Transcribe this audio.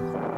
you